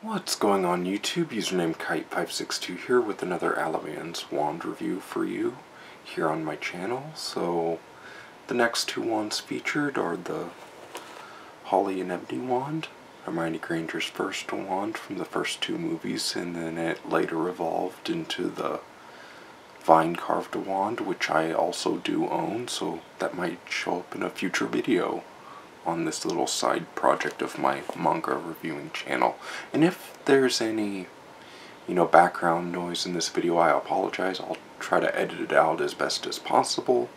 What's going on YouTube? Username Kite562 here with another Alivans wand review for you here on my channel. So the next two wands featured are the Holly and Ebony wand, Hermione Granger's first wand from the first two movies, and then it later evolved into the vine carved wand, which I also do own, so that might show up in a future video on this little side project of my manga reviewing channel. And if there's any, you know, background noise in this video, I apologize. I'll try to edit it out as best as possible.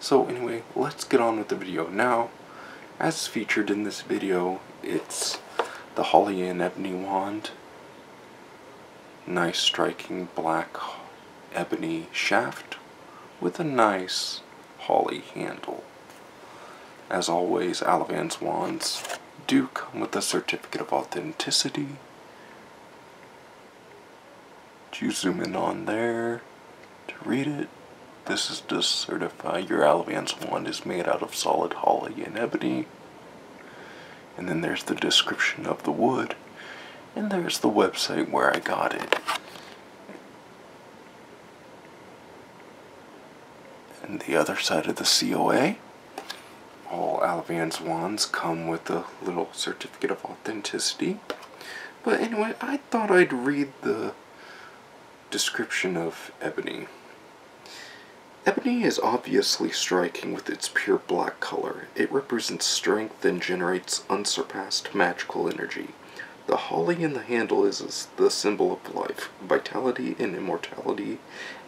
So anyway, let's get on with the video. Now, as featured in this video, it's the Holly and Ebony wand. Nice striking black ebony shaft with a nice holly handle. As always, Alivans wands do come with a certificate of authenticity. Do You zoom in on there to read it. This is to certify your Alivans wand is made out of solid holly and ebony. And then there's the description of the wood. And there's the website where I got it. And the other side of the COA all Alivans wands come with a little certificate of authenticity. But anyway, I thought I'd read the description of ebony. Ebony is obviously striking with its pure black color. It represents strength and generates unsurpassed magical energy. The holly in the handle is the symbol of life, vitality, and immortality,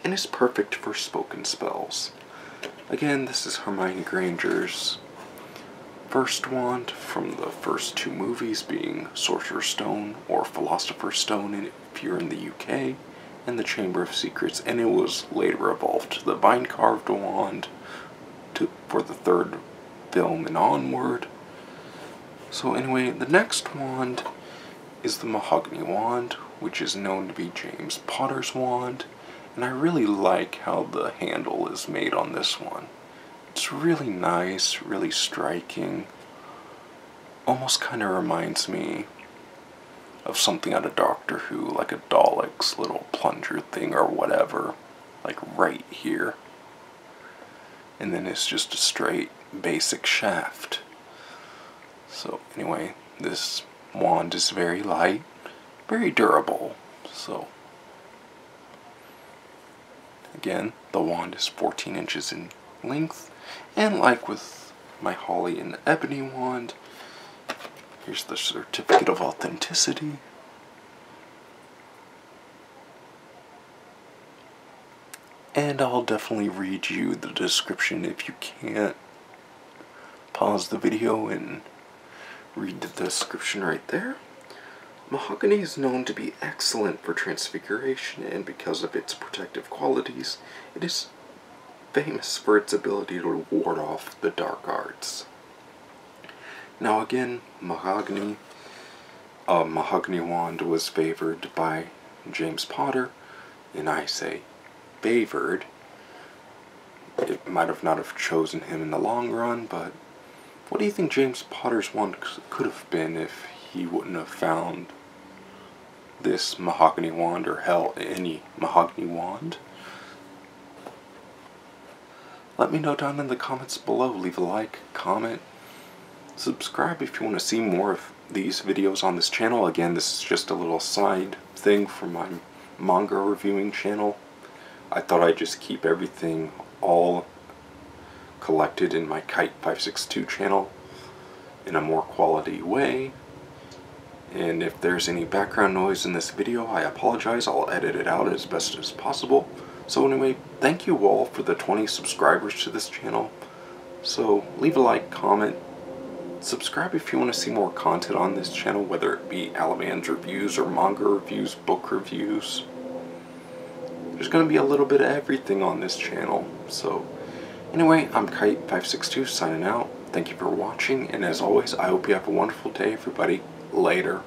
and is perfect for spoken spells. Again, this is Hermione Granger's first wand from the first two movies being Sorcerer's Stone or Philosopher's Stone if you're in the UK, and the Chamber of Secrets, and it was later evolved to the Vine Carved Wand to, for the third film and onward. So anyway, the next wand is the Mahogany Wand, which is known to be James Potter's wand, and I really like how the handle is made on this one. It's really nice, really striking. Almost kind of reminds me of something out of Doctor Who, like a Dalek's little plunger thing or whatever, like right here. And then it's just a straight basic shaft. So anyway, this wand is very light, very durable. So again, the wand is 14 inches in length and like with my Holly and Ebony wand, here's the certificate of authenticity. And I'll definitely read you the description if you can't. Pause the video and read the description right there. Mahogany is known to be excellent for transfiguration, and because of its protective qualities, it is famous for its ability to ward off the dark arts. Now again, mahogany, a mahogany wand was favored by James Potter, and I say favored. It might have not have chosen him in the long run, but what do you think James Potter's wand could have been if he wouldn't have found this mahogany wand or hell any mahogany wand? Let me know down in the comments below. Leave a like, comment, subscribe if you want to see more of these videos on this channel. Again, this is just a little side thing for my manga reviewing channel. I thought I'd just keep everything all collected in my Kite 562 channel in a more quality way. And if there's any background noise in this video, I apologize. I'll edit it out as best as possible. So anyway, thank you all for the 20 subscribers to this channel. So leave a like, comment, subscribe if you want to see more content on this channel, whether it be Alivans reviews or manga reviews, book reviews. There's going to be a little bit of everything on this channel. So anyway, I'm Kite562 signing out. Thank you for watching, and as always, I hope you have a wonderful day, everybody. Later.